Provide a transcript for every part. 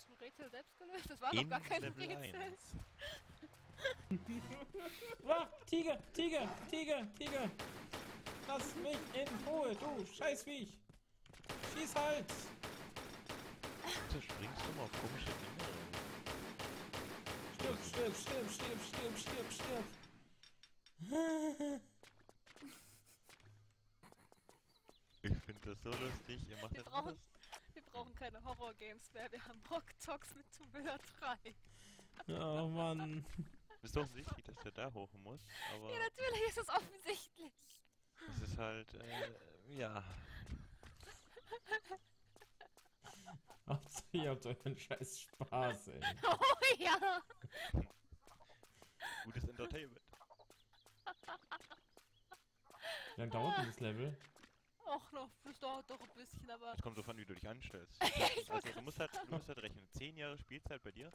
hast ein Rätsel selbst gelöst? Das war doch In gar kein Level Rätsel. 1. Ah, Tiger, Tiger, Tiger, Tiger. Lass mich in Ruhe, du Scheißviech. Schieß halt. Du springst immer auf komische Dinge. Stirb, stirb, stirb, stirb, stirb, stirb, stirb. Ich finde das so lustig. Ihr macht Wir das brauchen, brauchen keine Horror-Games mehr. Wir haben Rock Talks mit Tomb 3. Oh Mann. Ist doch offensichtlich, dass der da hoch muss. Aber Ja, natürlich ist es offensichtlich. es ist halt, äh, ja. Hauptsache ihr habt euren scheiß Spaß, ey. Oh ja. Gutes Entertainment. Wie lange dauert das Level? Och noch, das dauert doch ein bisschen, aber Es kommt so an, wie du dich anstellst. ich Also, du musst halt, du musst halt rechnen. 10 Jahre Spielzeit bei dir.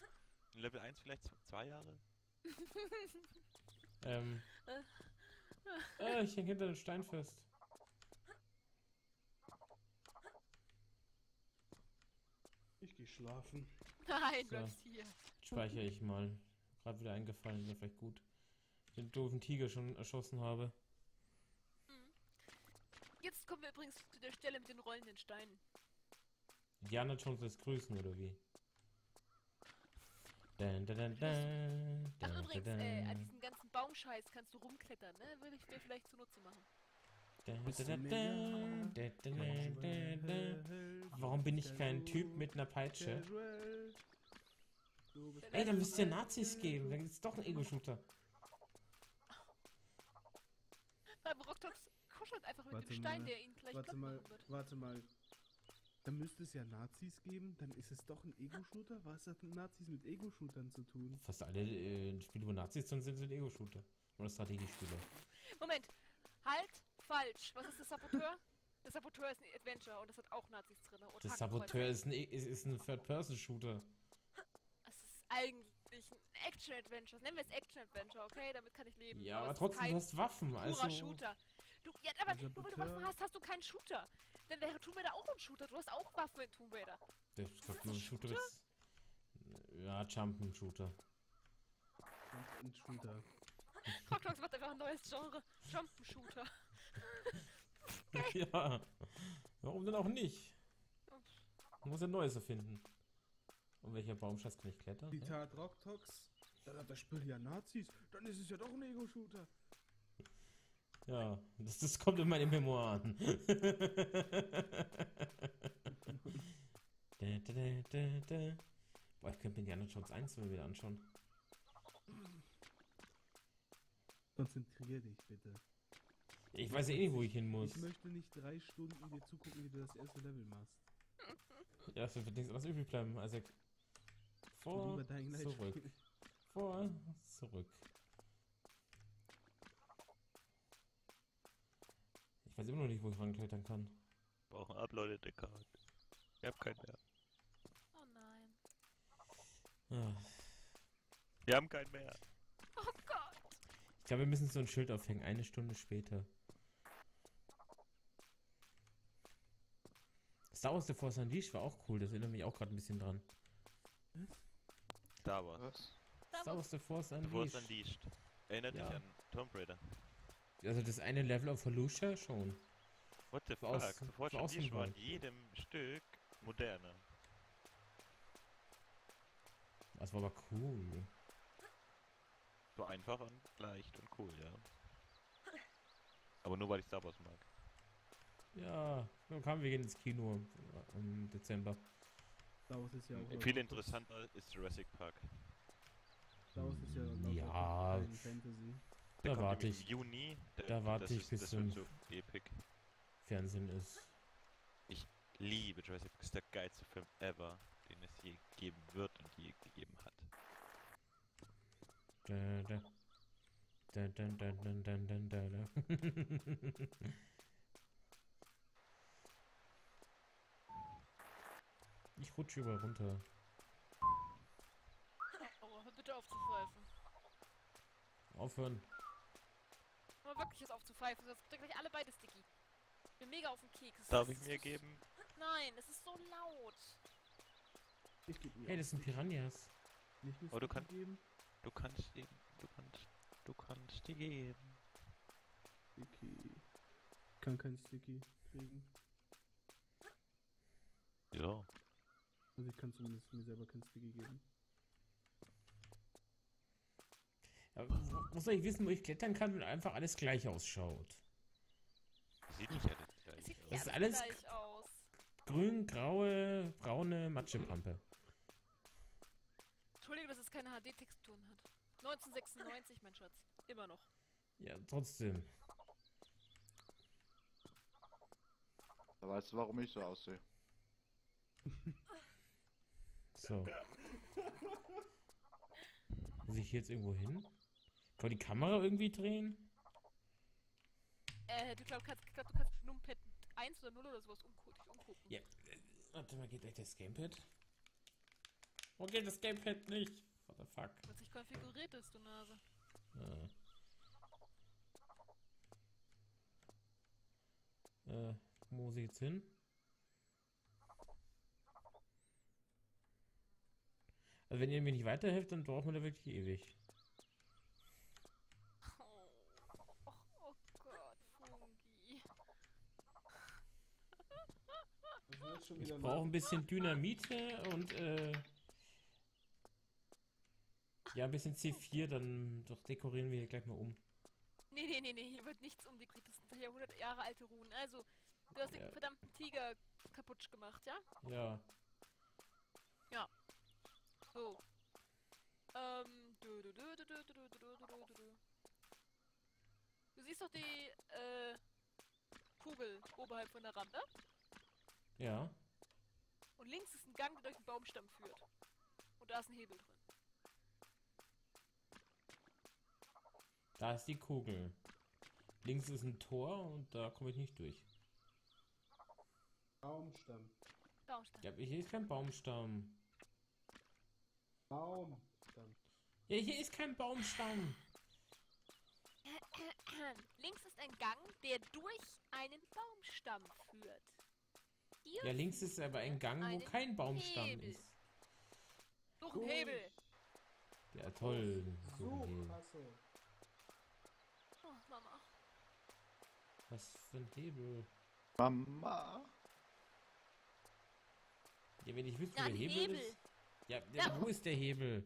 In Level 1 vielleicht 2 Jahre. Ähm. Äh, ich hänge hinter dem Stein fest. Ich geh schlafen. Nein, So. bleibst hier. Speichere ich mal. Gerade wieder eingefallen, wäre vielleicht gut. Den doofen Tiger schon erschossen habe. Jetzt kommen wir übrigens zu der Stelle mit den rollenden Steinen. Indiana Jones lässt grüßen, oder wie? Dun, dun, dun, dun, Ach dun, übrigens, dun, äh, an diesem ganzen Baumscheiß kannst du rumklettern, ne? Würde ich mir vielleicht zunutze machen. Warum bin ich kein Typ mit einer Peitsche? Ey, dann müsst ihr Nazis geben. Dann ist doch ein Ego-Shooter. Beim Rocktox kuschelt einfach mit Warte dem Stein, mal, der ihn gleich Warte mal, wird. warte mal. Dann müsste es ja Nazis geben, dann ist es doch ein Ego-Shooter? Was hat Nazis mit Ego-Shootern zu tun? Fast alle äh, Spiele, wo Nazis drin sind, sind Ego-Shooter. Oder Strategiespiele. Moment, halt, falsch. Was ist der Saboteur? Der Saboteur ist ein Adventure und das hat auch Nazis drin. Und Das Hakenkreuze. Saboteur ist ein, E- ist, ist ein Third-Person-Shooter. Es ist eigentlich ein Action-Adventure. Nennen wir es Action-Adventure, okay? Damit kann ich leben. Ja, aber ist trotzdem, du hast Waffen. Also, Shooter. Du, ja, aber Der nur weil du Waffen hast, hast du keinen Shooter. Dann wäre Tomb Raider auch ein Shooter. Du hast auch Waffen in Tomb Raider. der sagt nur Shooter ist. Ja, Jumpen-Shooter. Und ein Shooter. Rockdogs macht einfach ein neues Genre. Jumpen-Shooter. ja. Warum denn auch nicht? Man muss ein neues erfinden. Und welcher Baumschatz kann ich klettern? Ja? Zitat Rocktox. Dann hat das Spiel ja Nazis. Dann ist es ja doch ein Ego-Shooter. Ja, das, das kommt in meine Memoiren. da, da, da, da. Boah, ich könnte mir Indiana Jones 1 mal wieder anschauen. Konzentrier dich bitte. Ich weiß ja eh nicht, wo ich hin muss. Ich möchte nicht drei Stunden dir zugucken, wie du das erste Level machst. Ja, das wird nichts anderes übrig bleiben, Isaac. Vor, Dying Light zurück. Vor, zurück. Ich weiß immer noch nicht, wo ich ranklettern kann. Brauchen uploaded Account. Ich hab keinen mehr. Oh nein. Ah. Wir haben keinen mehr. Oh Gott. Ich glaube, wir müssen so ein Schild aufhängen, eine Stunde später. Star Wars The Force Unleashed war auch cool, das erinnert mich auch gerade ein bisschen dran. Star Wars. Was? Star Wars The Force The Force Unleashed. Unleashed. Erinnert Ja. dich an Tomb Raider. Also das eine Level auf Felucia schon. What the fuck? Aus- für Unleashed war in Außenwand. jedem Stück moderner. Das war aber cool. So einfach und leicht und cool, ja. Aber nur weil ich Star Wars mag. Ja, dann kamen wir gehen ins Kino im Dezember. Star Wars ist ja auch. Viel interessanter ist Jurassic Park. Star Wars ist ja. Ja. Fantasy. Da warte ich. Im Juni. Der- da warte ich, ist, bis das zum- so epic. Fernsehen ist. Liebe Jurassic Park. ist der geilste Film ever, den es je geben wird und je gegeben hat. Da, da. Da, da, da, da, da, da, da. Ich rutsche überall runter. Oh, hör bitte auf zu pfeifen. Aufhören. Aber wirklich jetzt auf zu pfeifen, sonst kriegt gleich alle beide Sticky. Ich bin mega auf dem Keks. Darf ich mir geben? Nein, es ist so laut. Ich geb ihr Hey, das sind. Piranhas. Nicht Oh, du kannst- geben? Du kannst eben, du kannst, du kannst die geben. Sticky. Ich kann keinen Sticky kriegen. Ja. Also ich kann zumindest mir selber keinen Sticky geben. Wo soll ich wissen, wo ich klettern kann, wenn einfach alles gleich ausschaut? Sieht nicht alles Es gleich sieht aus. Das ist alles- gleich aus. Grün, graue, braune Matschepampe. Entschuldige, dass es keine HD-Texturen hat. 1996, mein Schatz. Immer noch. Ja, trotzdem. Da weißt du, warum ich so aussehe. So. Muss ich hier jetzt irgendwo hin? Kann man die Kamera irgendwie drehen? Äh, du glaub, kannst, glaub, du kannst Numpad 1 oder 0 oder sowas umgucken. Ja. Warte mal, geht gleich das Gamepad? Wo geht das Gamepad nicht? What the fuck? Wird sich konfiguriert ist, du Nase. Ah. Äh, wo muss ich jetzt hin? Also wenn ihr mir nicht weiterhelft, dann braucht man da wirklich ewig. Oh, oh, oh Gott, Fungi. Das schon Ich brauche ein bisschen Dynamite und äh, ja, ein bisschen C4, dann doch dekorieren wir hier gleich mal um. Nee, nee, nee, nee, hier wird nichts umdekoriert. Das sind Jahrhundert Jahre alte Runen. Also, du hast Ja. den verdammten Tiger kaputt gemacht, ja? Ja. So. Ähm, du, du, du, du, du, du, du, du, du, du. Du siehst doch die, äh, Kugel oberhalb von der Rampe. Ja. Und links ist ein Gang, der durch den Baumstamm führt. Und da ist ein Hebel drin. Da ist die Kugel. Links ist ein Tor und da komme ich nicht durch. Baumstamm. Baumstamm. Ja, hier ist kein Baumstamm. Baumstamm. Ja, hier ist kein Baumstamm. Links ist ein Gang, der durch einen Baumstamm führt. Hier Ja, links ist aber ein Gang, wo Einen kein Baumstamm Hebel. ist. durch einen Hebel. Ja, toll. So, Hebel. klasse. Oh, Mama. Was für ein Hebel? Mama. Ja, wenn ich wüsste, wo Ja, der ein Hebel, Hebel. ist. Ja, der, Ja. wo ist der Hebel?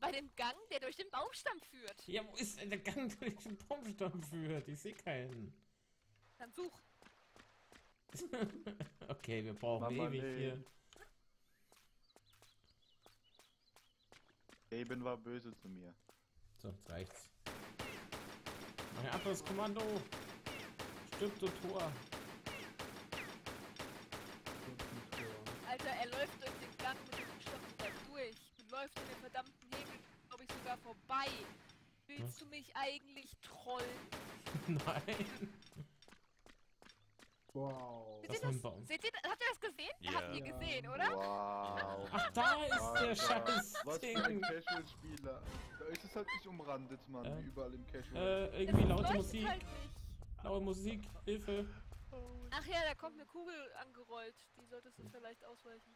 Bei dem Gang, der durch den Baumstamm führt. Ja, wo ist denn der Gang, der durch den Baumstamm führt? Ich sehe keinen. Dann such. okay, wir brauchen Mama, ewig nee. hier. Eben war böse zu mir. So, jetzt reicht's. Ein anderes Kommando. Stirb, du Tor. Alter, er läuft durch den Gang mit dem Stoff da durch und läuft an den verdammten Hebel, glaube ich, sogar vorbei. Willst Was? du mich eigentlich trollen? Nein. Wow. Seht Was ihr das? Baum? Seht ihr, das- habt ihr das gesehen? Ja. Habt ihr Ja. gesehen, oder? Wow. Ach, da ist der Alter, scheiß Was für ein Ding. Casual-Spieler. Da ist es halt nicht umrandet, Mann, Ähm, wie überall im Casual. Äh, irgendwie laute leuchtet Musik. Halt. Laute Musik. Hilfe. Ach ja, da kommt eine Kugel angerollt. Die solltest du vielleicht ausweichen.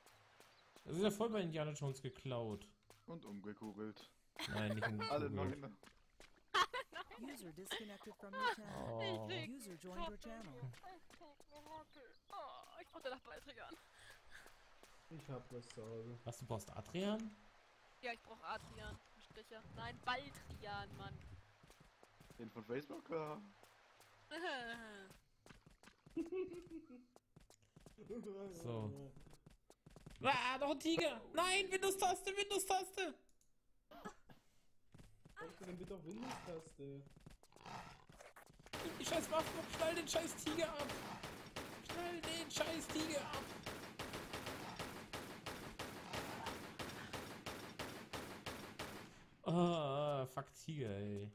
Das ist ja voll bei Indiana Jones geklaut. Und umgekugelt. Nein, nicht Alle umgekugelt. neun. User disconnected from your channel. Oh. User joined your channel. Ich brauch danach Beitriggern. Ich hab was zu Hause. Was, du brauchst Adrian? Ja, ich brauch Adrian. Ein Stricher. Nein, Baldrian, Mann. Den von Facebook? Ja. So. Ah, noch ein Tiger! Nein, Windows-Taste, Windows-Taste! Brauchst du denn bitte auch Windows-Taste? Die scheiß Waffe, schnall den scheiß Tiger ab! Knall den scheiß Tiger ab! Oh, fuck Tiger, ey.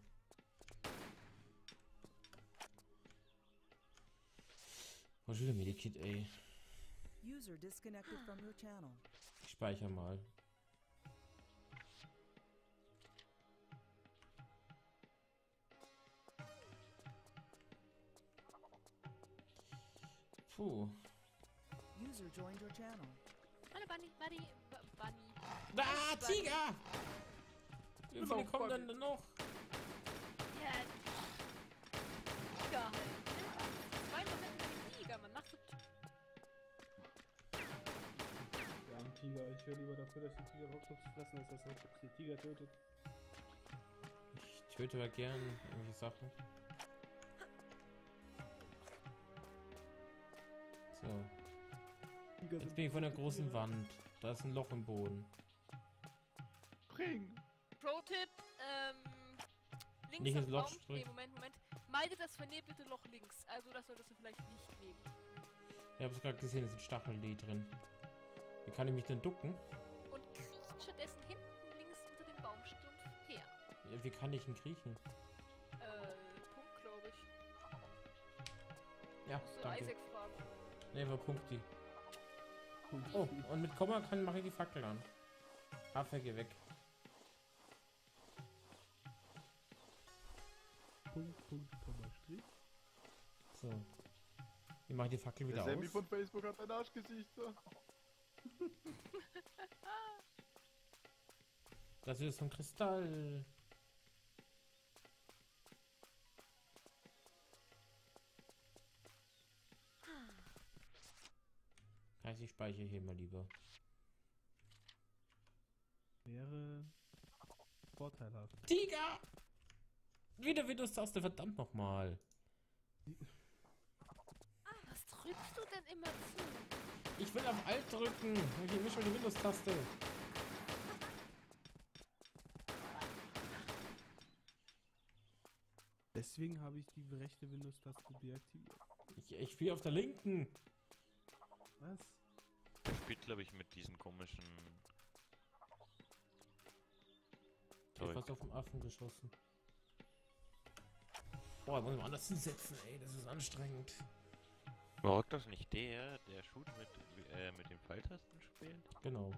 Oh, schon wieder Medikit, ey. Ich speichere mal. Puh. User joined your channel. Hallo Bunny, Bunny. Da, Bunny. Tiger! Wie viele kommen Bunny. denn noch? Ja, Tiger halt. Zwei Moment mit dem Tiger, man macht so... Ja, ein Tiger. Ich höre lieber dafür, dass die Tiger Rocktops fressen, als dass Rocktops die Tiger tötet. Ich töte halt gern irgendwelche Sachen. So, jetzt bin ich von der großen Wand. Da ist ein Loch im Boden. Bring! Pro-Tipp, ähm... Links Nicht am ins Loch Baum... Nee, springen. Moment, Moment. Meide das vernebelte Loch links. Also das solltest du vielleicht nicht nehmen. Ich habe es gerade gesehen, es sind Stacheln drin. Wie kann ich mich denn ducken? Und kriecht stattdessen hinten links unter dem Baumstumpf her. Ja, Wie kann ich ihn kriechen? Äh, Punkt, glaube ich. Ja, du danke. Isaac. Ne, wo Punkt die? Oh, und mit Komma kann mache ich die Fackel an. Affe, geh weg. Punkt, Punkt, Komma, Strich. So. Ich mache die Fackel wieder Der Sammy aus. von Facebook hat ein Arschgesicht. so. Das ist so ein Kristall. Speichere hier mal lieber. Wäre vorteilhaft. Tiger! Wieder Windows-Taste, verdammt nochmal. Was drückst du denn immer zu? Ich will auf Alt drücken. Ich will schon die Windows-Taste. Deswegen habe ich die rechte Windows-Taste deaktiviert. Ich, ich spiele auf der linken. Was? Spielt, glaube ich, mit diesen komischen. Ich hab fast auf den Affen geschossen. Boah, ich muss mal anders hinsetzen, ey, das ist anstrengend. War das nicht der, der Shoot mit, äh, mit den Pfeiltasten spielt? Genau.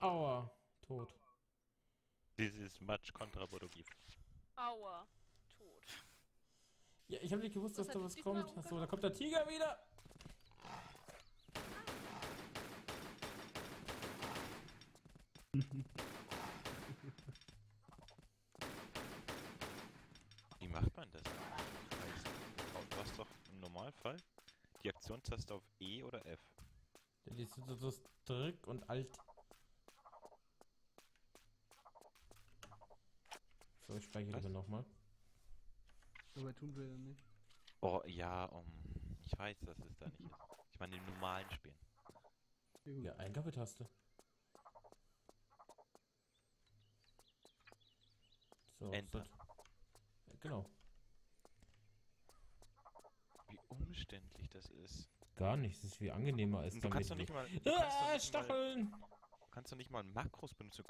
Aua, tot. Dieses Match kontraproduktiv. Aua. Tot. Ja, ich habe nicht gewusst, Was dass da was kommt. Achso, da kommt der Tiger wieder. Wie macht man das? Heißt, Du hast doch im Normalfall die Aktionstaste auf E oder F. Der liest so, so Drück und Alt. So, ich speichere lieber nochmal. Dabei tun wir ja nicht. Oh ja, um, ich weiß, dass es da nicht ist. Ich meine im normalen Spielen. Ja, Eingabetaste. So, Enter. so- genau. Wie umständlich das ist. Gar nichts. Das ist viel angenehmer als du kannst doch nicht mal. Du kannst Ah, nicht mal, Stacheln! du kannst doch nicht mal Makros benutzen.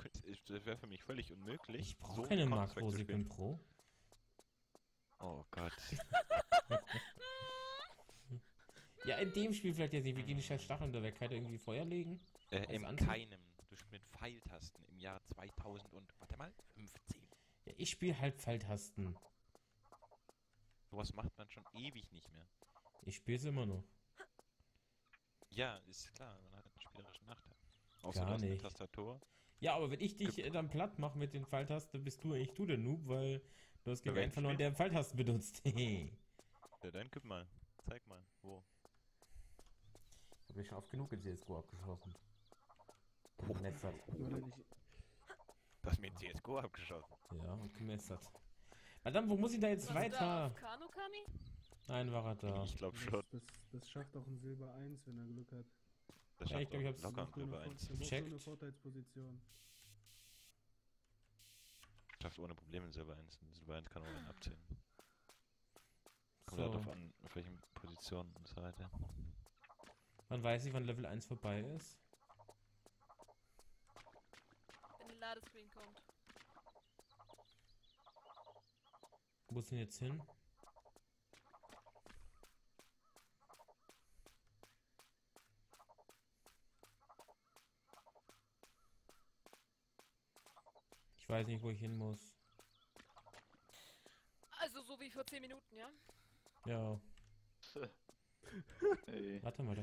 Du Das wäre für mich völlig unmöglich. Ich brauche so keine Makros, ich bin. Pro. Oh Gott. Ja, in dem Spiel vielleicht jetzt nicht. Wie gehen die scheiß Stacheln da weg? Kann ich irgendwie Feuer legen? Äh, in keinem. Du spielst mit Pfeiltasten im Jahr 2000 und, warte mal, 15. Ja, ich spiele halt Pfeiltasten. Sowas macht man schon ewig nicht mehr. Ich spiele es immer noch. Ja, ist klar, man hat einen spielerischen Nachteil. Gar hast eine nicht. Tastatur. Ja, aber wenn ich dich äh, dann platt mache mit den Pfeiltasten, bist du eigentlich du der Noob, weil du hast gegen einen verloren, der Pfeiltasten benutzt. ich Ja, dann gib mal. Zeig mal. Wo? habe mich schon oft genug in CSGO abgeschossen. Gemessert. Oder nicht? Du hast mir in CSGO abgeschossen. Ja, und gemessert. Verdammt, wo muss ich da jetzt Warst du da weiter? Nein, war er da. Ich glaube Das, schon. das, das schafft auch ein Silber 1, wenn er Glück hat. Das Ja, ich schafft glaub, ich hab's locker ein Silber eine 1. Vor- er braucht nur Checkt. eine Vorteilsposition. Schafft ohne Probleme ein Silber 1. Ein Silber 1 kann auch einen abziehen. Kommt so. So, darauf an, auf welchen Positionen und so weiter. wann weiß ich, wann Level 1 vorbei ist? Wenn der Ladescreen kommt. Wo ist denn jetzt hin? Ich weiß nicht, wo ich hin muss. Also so wie vor 10 Minuten, ja? Ja, Ey. warte mal, da